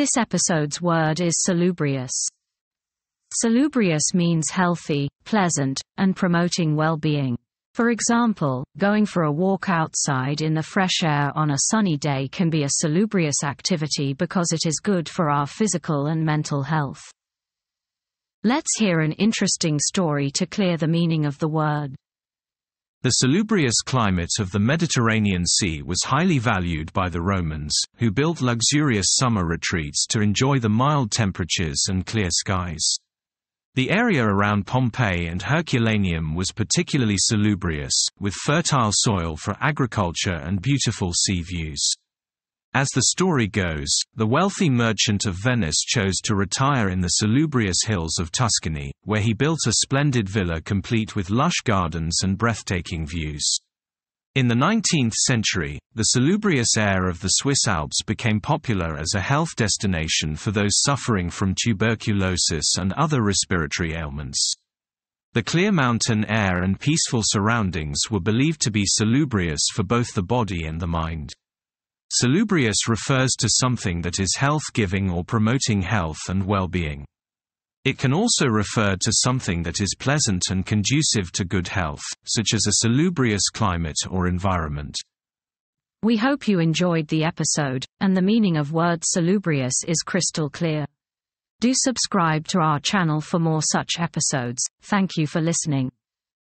This episode's word is salubrious. Salubrious means healthy, pleasant, and promoting well-being. For example, going for a walk outside in the fresh air on a sunny day can be a salubrious activity because it is good for our physical and mental health. Let's hear an interesting story to clear the meaning of the word. The salubrious climate of the Mediterranean Sea was highly valued by the Romans, who built luxurious summer retreats to enjoy the mild temperatures and clear skies. The area around Pompeii and Herculaneum was particularly salubrious, with fertile soil for agriculture and beautiful sea views. As the story goes, the wealthy merchant of Venice chose to retire in the salubrious hills of Tuscany, where he built a splendid villa complete with lush gardens and breathtaking views. In the 19th century, the salubrious air of the Swiss Alps became popular as a health destination for those suffering from tuberculosis and other respiratory ailments. The clear mountain air and peaceful surroundings were believed to be salubrious for both the body and the mind. Salubrious refers to something that is health-giving or promoting health and well-being. It can also refer to something that is pleasant and conducive to good health, such as a salubrious climate or environment. We hope you enjoyed the episode, and the meaning of word salubrious is crystal clear. Do subscribe to our channel for more such episodes. Thank you for listening.